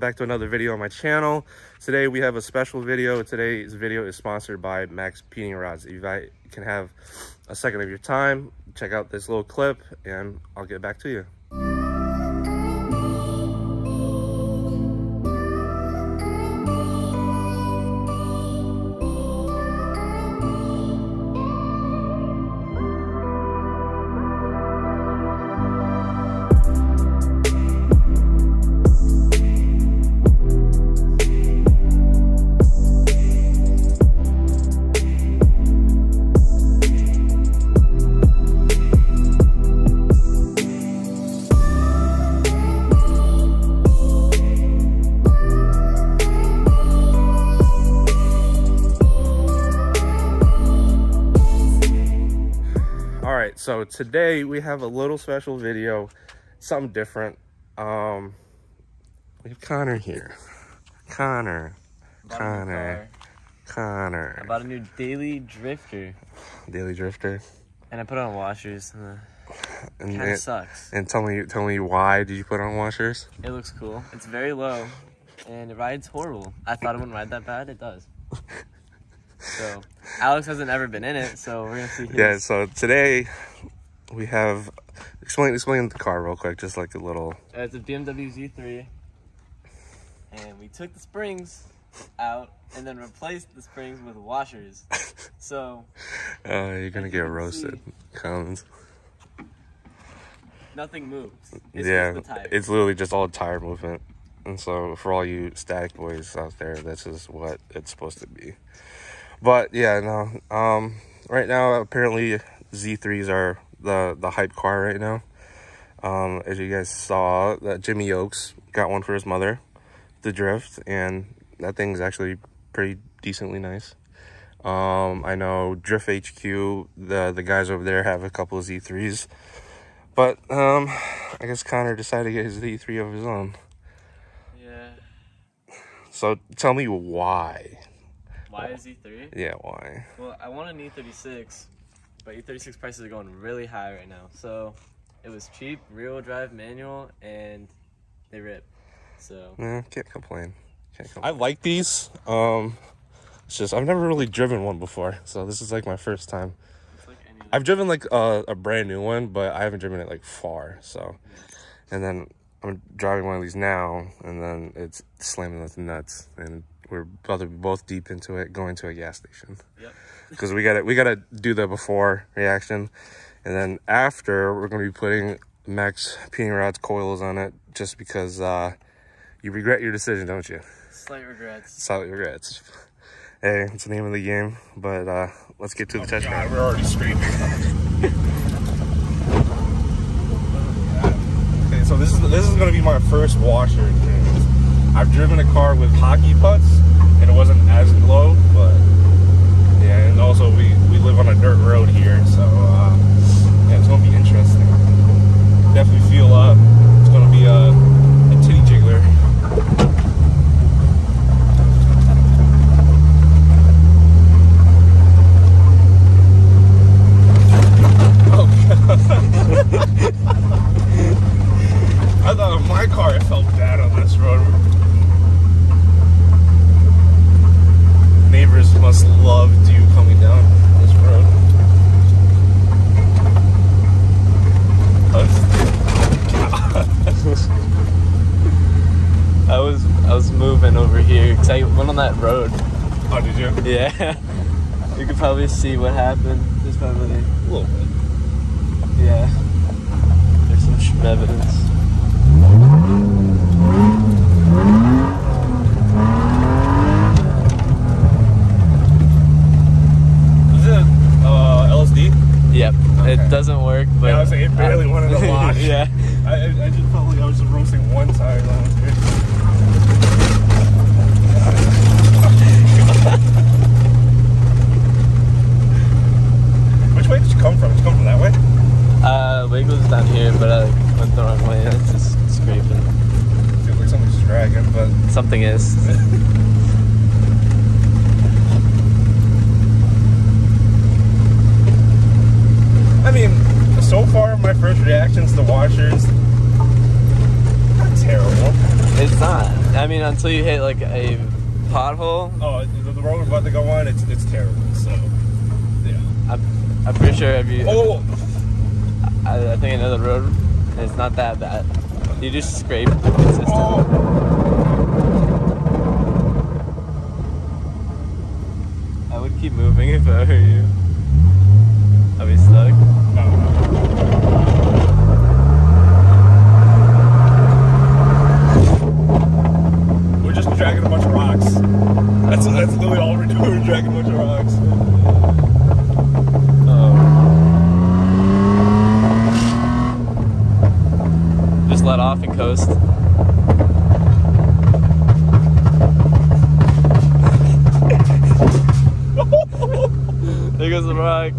welcome back to another video on my channel. Today we have a special video. Today's video is sponsored by MaxPeedingRods. If i can have a second of your time check out this little clip and i'll get back to you today we have a little special video something different um we have connor here connor connor Connor. I bought a new daily drifter daily drifter and I put on washers and it and, kind of sucks. and tell me tell me why did you put on washers It looks cool. It's very low and it rides horrible. I thought it wouldn't ride that bad. It does. So Alex hasn't ever been in it, so we're gonna see. His. yeah so today we have explain explain the car real quick just like a little Uh, It's a BMW Z3, and we took the springs out and then replaced the springs with washers. So uh you're gonna get roasted Collins. nothing moves. It's yeah just the tire. it's literally just all tire movement and so for all you static boys out there this is what it's supposed to be but yeah no um right now apparently z3s are the the hype car right now. Um as you guys saw that jimmy oakes got one for his mother the drift and that thing's actually pretty decently nice. Um i know drift hq the the guys over there have a couple of z3s but um i guess connor decided to get his z3 of his own. Yeah. so tell me why. Why is Z3? yeah why? Well, I want an E36, but E36 prices are going really high right now. So it was cheap, rear-wheel drive, manual, and they rip. So Yeah, can't complain. Can't complain. I like these. Um, it's just I've never really driven one before, so this is like my first time. like. I've driven like a, a brand new one, but I haven't driven it like far. So, and then I'm driving one of these now, and then it's slamming with nuts, and we're about to be both deep into it, going to a gas station Yep. Because we got to we got to do the before reaction, and then after we're gonna be putting Max Peeing Rod's coils on it, just because uh, you regret your decision, don't you? Slight regrets. Slight regrets. Hey, it's the name of the game, but uh, let's get to the test drive. we're already screaming. Okay, so this is this is gonna be my first washer experience. I've driven a car with hockey putts, and it wasn't as low, but yeah, and also we we live on a dirt road here, so uh, yeah, it's gonna be interesting. Definitely feel uh, it's gonna be a, a titty jiggler. Oh, I thought my car, felt bad on this road. Neighbors must love you coming down this road. I was I was moving over here because I went on that road. Oh, did you? Yeah. you could probably see what happened. There's probably A little bit. yeah. There's some evidence. Is it uh, LSD? Yep. Okay. It doesn't work, but Yeah, I was like, it barely wanted to wash. yeah. I, I I just felt like I was just roasting one when I was here. Which way did you come from? Did you come from that way? Uh, Wiggles down here, but I went the wrong way. It's just scraping. Feels like something's dragging, but Something is. I mean, so far my first reactions to washers, not terrible. It's not. I mean, until you hit like a pothole, Oh, the, the road we're about to go on, it's it's terrible. So, yeah. I'm, I'm pretty sure if you, Oh, I, I think another road, it's not that bad. You just scrape consistently. oh. I would keep moving if I were you. I'd be stuck. No, no. We're just dragging a bunch of rocks. That's that's literally all we're doing. We're dragging a bunch of rocks. Oh. Just let off and coast. there goes the rock.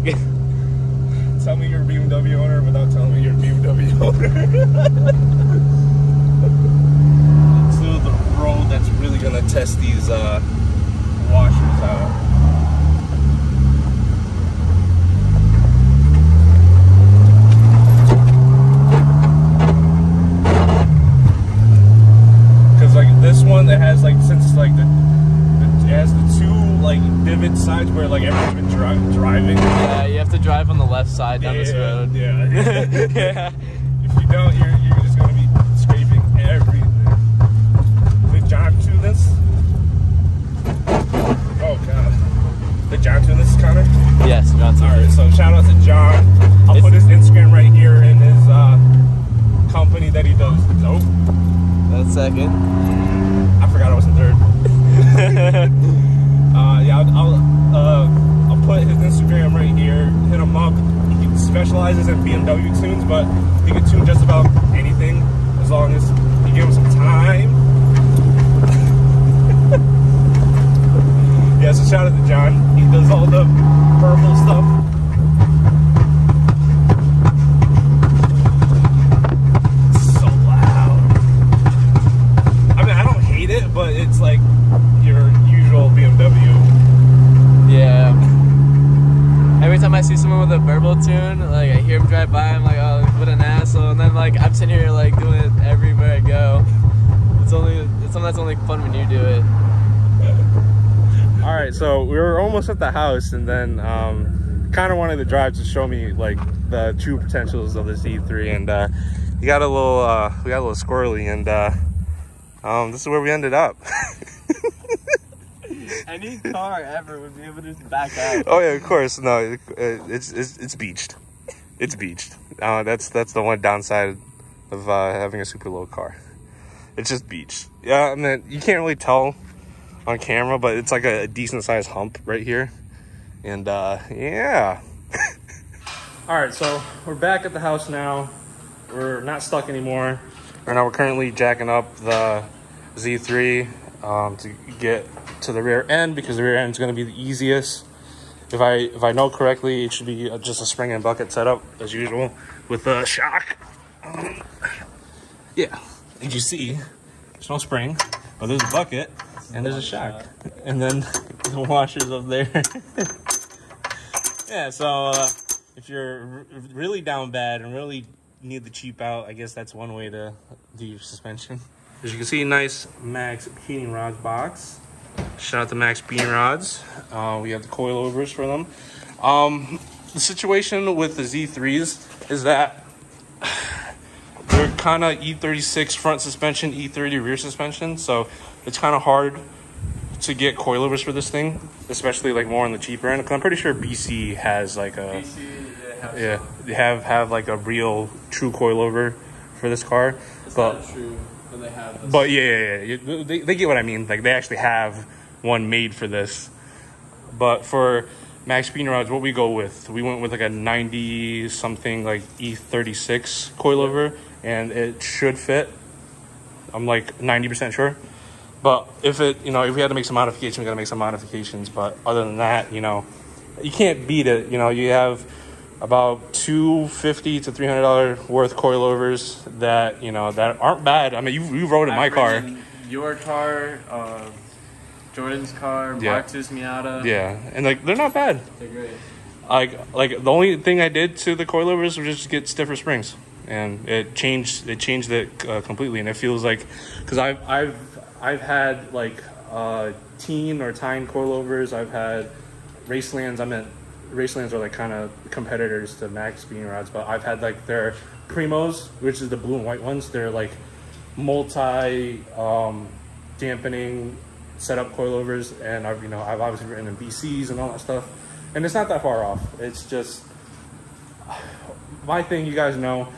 Tell me you're a BMW owner without telling me you're a BMW owner. so the road that's really gonna test these uh, washers out. Cause like this one that has like since it's like the, the it has the two like divot sides where like everyone's been dri- driving. Yeah, you have to drive on the left side down this road. Yeah. yeah. almost at the house, and then um, kind of wanted to drive to show me like the true potentials of this Z3, and uh, you got a little, uh, we got a little squirrely, and uh, um, this is where we ended up. Any car ever would be able to just back out. oh yeah, of course. No, it, it's it's it's beached. It's beached. Uh, that's that's the one downside of uh, having a super low car. It's just beached. Yeah, I mean you can't really tell on camera, but it's like a, a decent sized hump right here, and uh, yeah. All right, so we're back at the house now. We're not stuck anymore. Right now, we're currently jacking up the Z3 um, to get to the rear end because the rear end is going to be the easiest. If I if I know correctly, it should be uh, just a spring and bucket setup as usual with the shock. Um, yeah, as you see, there's no spring, but there's a bucket and there's a shock, and then the washers up there. yeah, so uh, if you're r- really down bad and really need the cheap out, I guess that's one way to do your suspension. As you can see, nice Max heating rods box. Shout out to MaxPeedingRods. Uh, we have the coilovers for them. Um, the situation with the Z3s is that they're kind of E36 front suspension, E30 rear suspension, so it's kind of hard to get coilovers for this thing, especially like more on the cheaper end. 'Cause I'm pretty sure BC has like a yeah, they have have like a real true coilover for this car, It's but not true, but they have this. but yeah, yeah, yeah. They, they get what I mean. Like they actually have one made for this. But for MaxPeedingRods, what we go with, we went with like a 90 something like E36 coilover, and it should fit. I'm like 90% sure. But if it, you know, if we had to make some modifications, we got to make some modifications. But other than that, you know, you can't beat it. You know, you have about 250 to 300 dollar worth coilovers that you know that aren't bad. I mean, you you rode in my car. Your car, uh, Jordan's car, Yeah. Marx's Miata. Yeah, and like they're not bad. They're great. Like like the only thing I did to the coilovers was just get stiffer springs, and it changed it changed it uh, completely. And it feels like because I've I've I've had like uh, teen or tyne coilovers. I've had Racelands. I meant Racelands are like kind of competitors to MaxPeedingRods, but I've had like their Primos, which is the blue and white ones. They're like multi um, dampening setup coilovers, and I've you know I've obviously written in BCs and all that stuff, and it's not that far off. It's just my thing. You guys know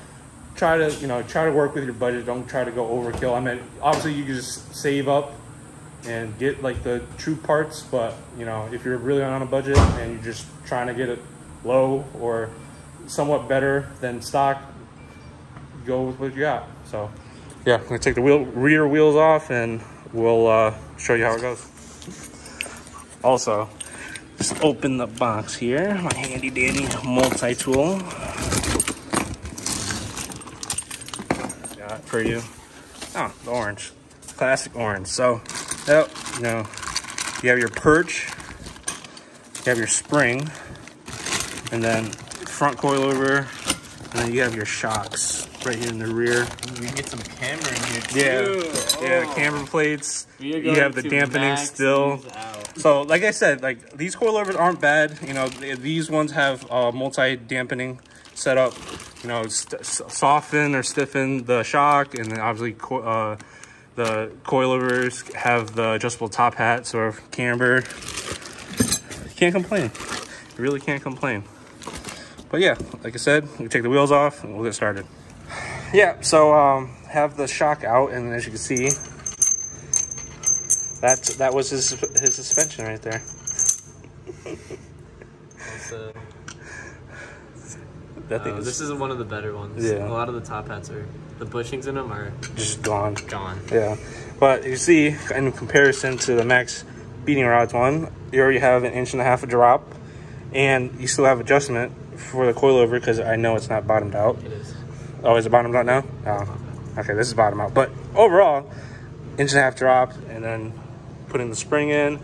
try to you know try to work with your budget. Don't try to go overkill. I mean, obviously you can just save up and get like the true parts, but you know if you're really on a budget and you're just trying to get it low or somewhat better than stock, go with what you got. So yeah, I'm gonna take the wheel rear wheels off and we'll uh, show you how it goes. Also, just open the box here. My handy dandy multi-tool. Got for you. Oh, the orange. Classic orange. So, yep, you know, you have your perch, you have your spring, and then front coilover, and then you have your shocks right here in the rear. We can get some camera in here Yeah, too. yeah, Oh. camber plates. You have the dampening still. So, like I said, like these coilovers aren't bad. You know, these ones have uh, multi-dampening setup. You know, soften or stiffen the shock, and then obviously uh, the coilovers have the adjustable top hat, sort of camber. Can't complain. You really can't complain. But yeah, like I said, we take the wheels off and we'll get started. Yeah, so um, have the shock out, and as you can see, that that was his his suspension right there. That thing is this is one of the better ones. Yeah. A lot of the top hats are the bushings in them are just gone. gone. Yeah, but you see, in comparison to the Max beating rods one, you already have an inch and a half of drop, and you still have adjustment for the coilover because I know it's not bottomed out. It is. Oh, is it bottomed out now? Oh, okay, this is bottom out. But overall, inch and a half drop, and then putting the spring in.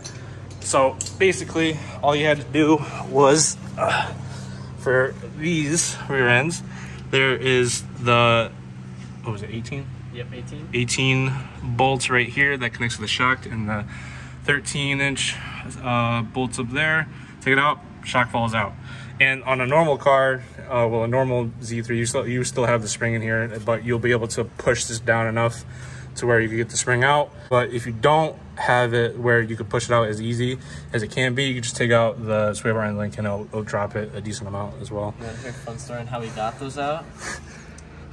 So basically, all you had to do was uh, for these rear ends, there is the what was it, 18? Yep, 18. 18 bolts right here that connects to the shock and the 13 inch uh, bolts up there. Take it out, shock falls out. And on a normal car, uh, well, a normal Z3, you still you still have the spring in here, but you'll be able to push this down enough to where you can get the spring out. But if you don't have it where you can push it out as easy as it can be, you can just take out the sway bar and link and it'll, it'll drop it a decent amount as well. You want to hear a fun story on how we got those out?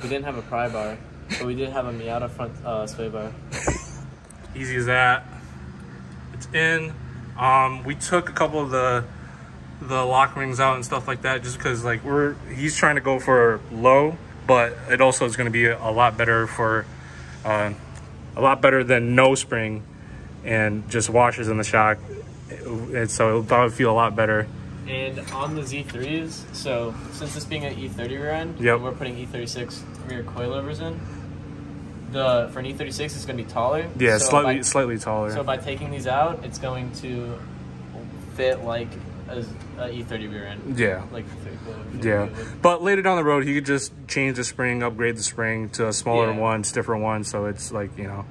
We didn't have a pry bar, but we did have a Miata front uh, sway bar. easy as that. It's in. Um, we took a couple of the the lock rings out and stuff like that, just because like we're he's trying to go for low, but it also is going to be a, a lot better for uh, a lot better than no spring and just washers in the shock. And so it'll probably feel a lot better. And on the Z3s, so since this being an E30 rear end, Yep. we're putting E36 rear coilovers in, the for an E36 it's going to be taller. Yeah, So slightly by- slightly taller. So by taking these out, it's going to fit like a, a E30 rear end. yeah. Like Yeah, but later down the road, he could just change the spring, upgrade the spring to a smaller Yeah. one, stiffer one. So it's like you know,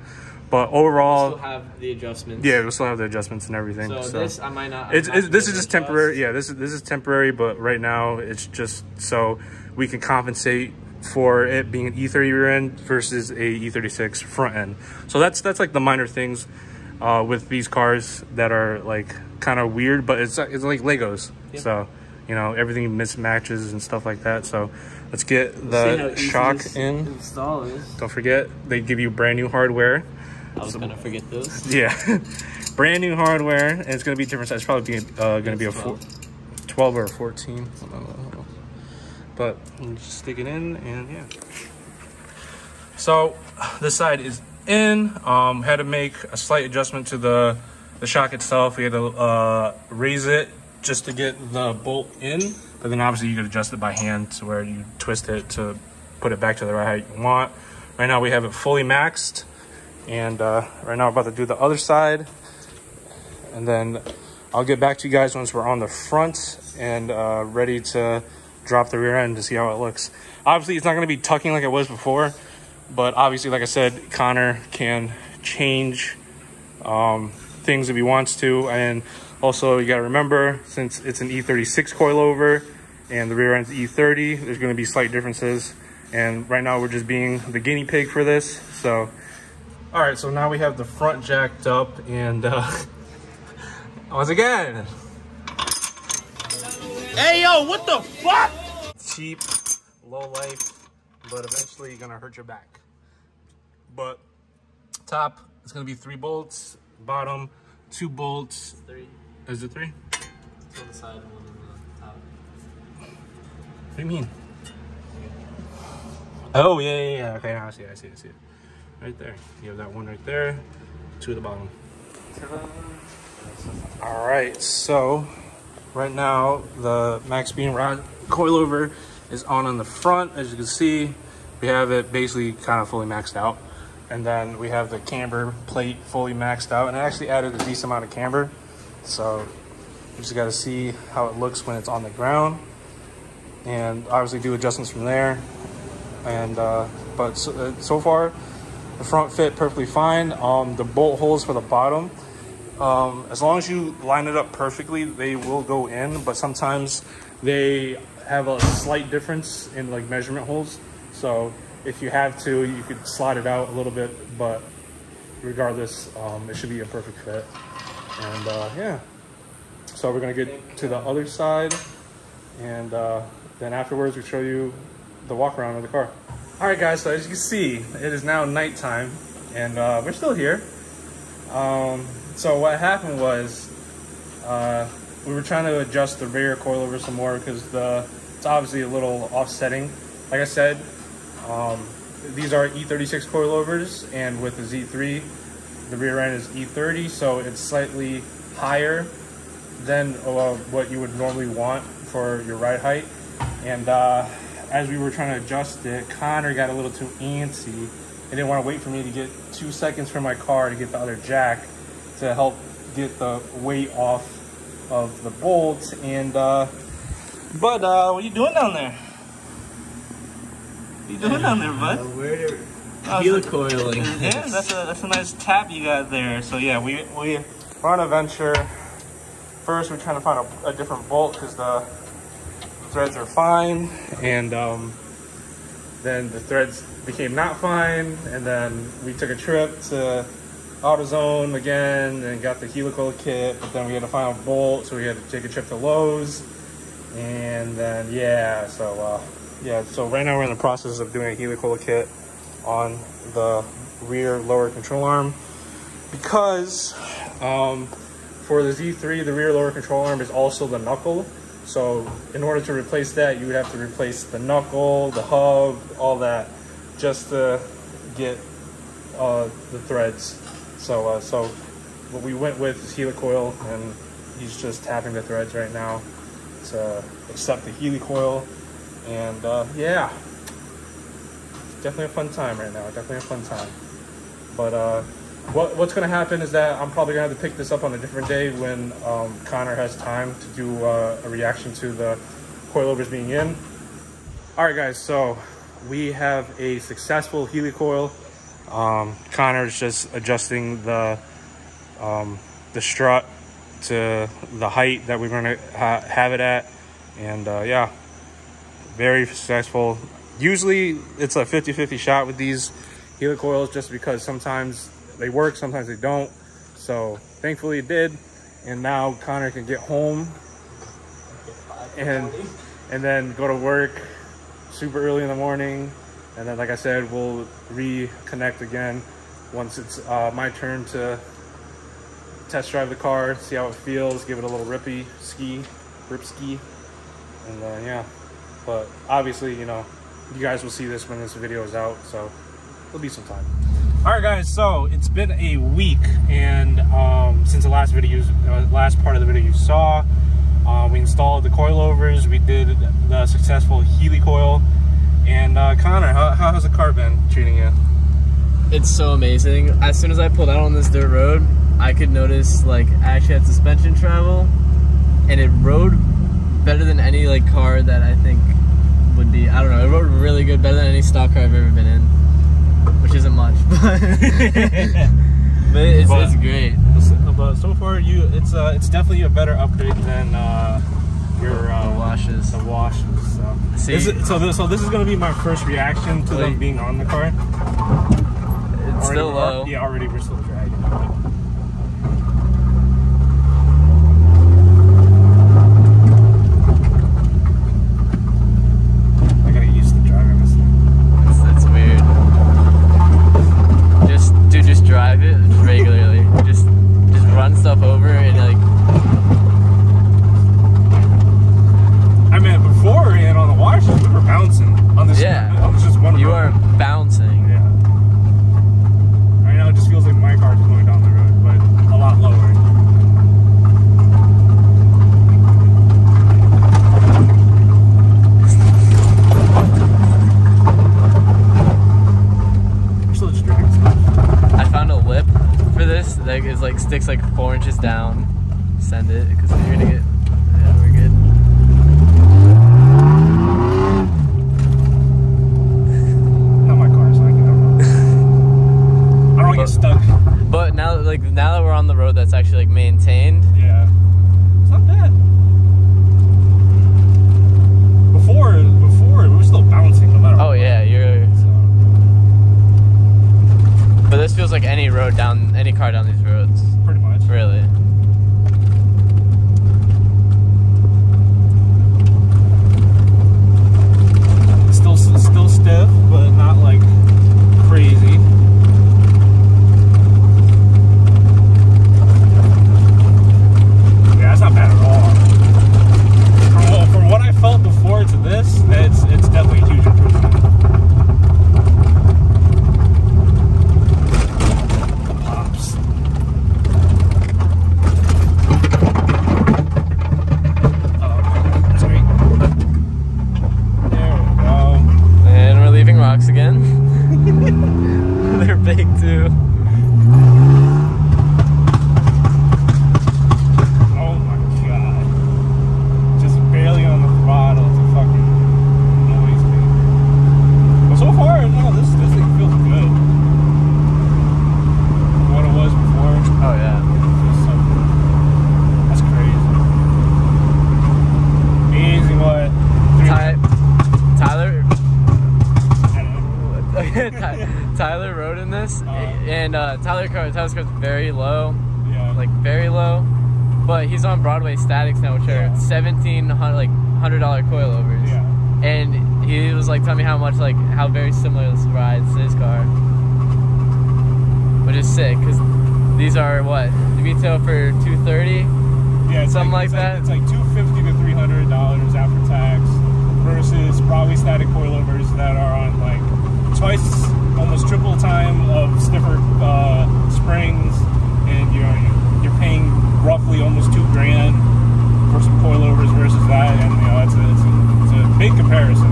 but Still overall, have the adjustments. yeah, we'll still have the adjustments and everything. So, So, this I might not. it's, it's this is just adjust. temporary. Yeah, this is this is temporary, but right now it's just so we can compensate for it being an E30 rear end versus a E36 front end. So that's that's like the minor things uh, with these cars that are like kind of weird, but it's it's like Legos. Yep. So you know everything mismatches and stuff like that. So let's get the shock in. Don't forget they give you brand new hardware. I was gonna forget those. Yeah, brand new hardware, and it's gonna be different size. Probably be, uh, gonna be a four, 12 or a 14. I I don't. But just stick it in, and yeah. So this side is in. Um, had to make a slight adjustment to the the shock itself. We had to uh, raise it just to get the bolt in, but then obviously you could adjust it by hand to where you twist it to put it back to the right height you want. Right now we have it fully maxed, and uh, right now we're about to do the other side, and then I'll get back to you guys once we're on the front and uh, ready to drop the rear end to see how it looks. Obviously, it's not going to be tucking like it was before, but obviously, like I said, Connor can change um, things if he wants to. And also, you got to remember since it's an E36 coilover and the rear end's E30, there's going to be slight differences. And right now, we're just being the guinea pig for this. So, all right, so now we have the front jacked up, and uh, once again, Hey yo, what the fuck? cheap, low life, but eventually you're gonna hurt your back. But top, it's gonna be three bolts. Bottom, two bolts. Three. Is it three? Two on the side and one on the top. What do you mean? Oh yeah, yeah, yeah. Okay, now I see, it, I see, it, I see it. Right there. You have that one right there. Two at the bottom. All right, so right now the MaxPeedingRods coilover is on in the front. As you can see, we have it basically kind of fully maxed out. And then we have the camber plate fully maxed out and it actually added a decent amount of camber. So you just gotta see how it looks when it's on the ground and obviously do adjustments from there. And uh, but so, uh, so far, the front fit perfectly fine. Um, the bolt holes for the bottom, um, as long as you line it up perfectly, they will go in. But sometimes they have a slight difference in like measurement holes. So if you have to, you could slide it out a little bit. But regardless, um, it should be a perfect fit. And uh, yeah, so we're gonna get to the other side, and uh, then afterwards we show you the walk around of the car. All right, guys. So as you can see, it is now nighttime, and uh, we're still here. Um, so what happened was uh, we were trying to adjust the rear coilover some more because the it's obviously a little offsetting. Like I said, um, these are E36 coilovers, and with the Z3, the rear end is E30, so it's slightly higher than uh, what you would normally want for your ride height. And uh, as we were trying to adjust it, Connor got a little too antsy and didn't want to wait for me to get two seconds from my car to get the other jack to help get the weight off of the bolts. And uh, but uh, what are you doing down there? What you doing down there, bud? Where Oh, Helicoiling. yeah, that's a that's a nice tap you got there. So yeah, we we we're on a venture. First, we're trying to find a, a different bolt because the threads are fine, and um, then the threads became not fine, and then we took a trip to AutoZone again and got the helicoil kit, but then we had to find a bolt, so we had to take a trip to Lowe's, and then yeah, so uh, yeah, so right now we're in the process of doing a helicoil kit on the rear lower control arm because um, for the Z3, the rear lower control arm is also the knuckle. So in order to replace that, you would have to replace the knuckle, the hub, all that, just to get uh, the threads. So uh, so what we went with is helicoil, and he's just tapping the threads right now to accept the helicoil. And uh, yeah, definitely a fun time right now. Definitely a fun time. But uh, what what's gonna happen is that I'm probably gonna have to pick this up on a different day when um, Connor has time to do uh, a reaction to the coilovers being in. All right, guys. So we have a successful helicoil. Um, Connor's just adjusting the um, the strut to the height that we're gonna ha- have it at, and uh, yeah, very successful. Usually it's a 50-50 shot with these helicoils just because sometimes they work, sometimes they don't. So thankfully it did. And now Connor can get home and and then go to work super early in the morning. And then like I said, we'll reconnect again once it's uh, my turn to test drive the car, see how it feels, give it a little rippy ski, rip ski. And then yeah. But obviously, you know, you guys will see this when this video is out, so it'll be some time. All right, guys. So it's been a week, and um, since the last video, uh, last part of the video you saw, uh, we installed the coilovers. We did the successful helicoil. And uh, Connor, how, how has the car been treating you? It's so amazing. As soon as I pulled out on this dirt road, I could notice like I actually had suspension travel, and it rode better than any like car that I think would be. I don't know. It rode really good, better than any stock car I've ever been in, which isn't much, but but it's, But- it's great. But so far, you it's uh it's definitely a better upgrade than uh your uh, The washes. The washes. So See- this is, so this so this is gonna be my first reaction to them being on the car. It's Already- still low. Yeah, already we're still dragging. but- I gotta get used to driving this thing. It's, it's weird. Just dude, just drive it regularly. just just run stuff over and like I mean, before and on the washes, we were bouncing on this. Yeah. on this just one. you road. are bouncing. Yeah. Right now, it just feels like my car's going down the road, but a lot lower. We're still just dragging stuff. I found a lip for this that is like sticks like four inches down. Send it because you're gonna get. Yeah, we're good. Not my car, so I don't. I don't to get stuck. But now, like now that we're on the road, that's actually like maintained. Yeah. It's not bad. Before, before, we were still bouncing no matter Oh what. yeah, you're. But this feels like any road down, any car down these roads. pretty much. Really. Still, still stiff, but not like crazy. Yeah, it's not bad at all. From what, from what I felt before to this, it's it's definitely a huge improvement. The pops. Oh, that's great. There we go. And we're leaving rocks again. They're big too. Oh my god. Just barely on the throttle to fucking noise me. But so far, no, this this thing feels good. What it was before. Oh yeah. It feels so good. That's crazy. Easy what? Three- Ty- Tyler. I don't know. Ty- Tyler rode in this, Uh. and uh, Car's very low, Yeah. like very low. But he's on Broadway Statics now, which Yeah. are seventeen hundred like hundred dollar coilovers. yeah. And he was like telling me how much like how very similar this rides to his car, which is sick because these are what retail for two thirty. Yeah, Something like it's that? it's like two fifty to three hundred dollars after tax, versus probably static coilovers that are on like twice, almost triple time of stiffer uh, springs, and you know you're paying roughly almost two grand for some coilovers versus that, and you know it's a, it's a, it's a big comparison.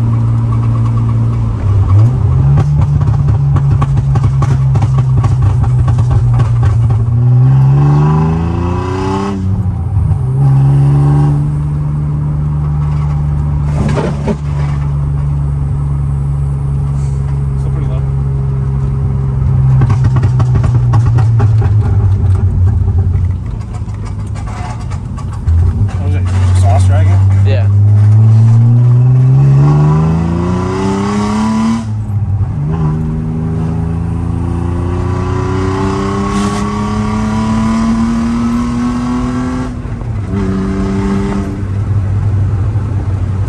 Still pretty low. What was it? Sauce dragon? Yeah.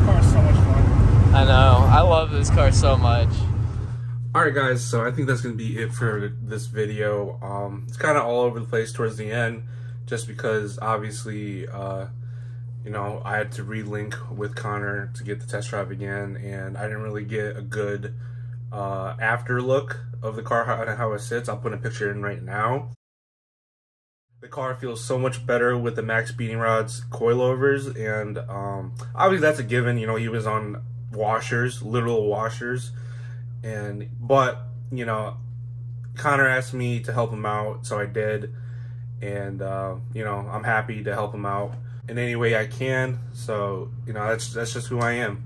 Car is so much fun. I know. I love this car so much. All right, guys. So I think that's gonna be it for this video. Um, it's kind of all over the place towards the end, just because obviously, uh, you know, I had to relink with Connor to get the test drive again, and I didn't really get a good uh, after look of the car how, how it sits. I'll put a picture in right now. The car feels so much better with the MaxPeedingRods coilovers, and um, obviously that's a given. You know, he was on washers, literal washers. And but you know connor asked me to help him out so i did. And uh, you know i'm happy to help him out in any way i can. So you know that's that's just who i am.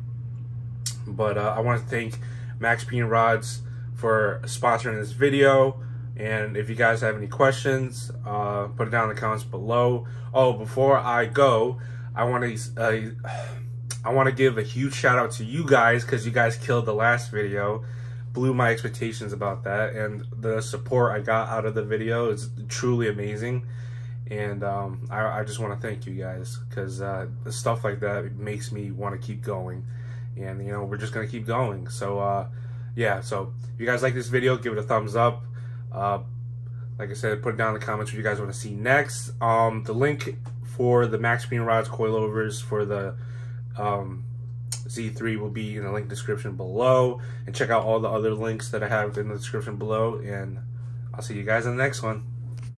But uh, i want to thank MaxPeedingRods for sponsoring this video. And if you guys have any questions, uh, put it down in the comments below. Oh, before I go, I want to uh, I want to give a huge shout out to you guys because you guys killed the last video, blew my expectations about that, and the support I got out of the video is truly amazing. And um, I, I, just want to thank you guys because uh, stuff like that makes me want to keep going. And you know we're just gonna keep going. So uh, yeah, so if you guys like this video, give it a thumbs up. Uh, like I said, put it down in the comments what you guys want to see next. Um, the link for the MaxPeedingRods coilovers for the um, Z3 will be in the link description below. And check out all the other links that I have in the description below. And I'll see you guys in the next one.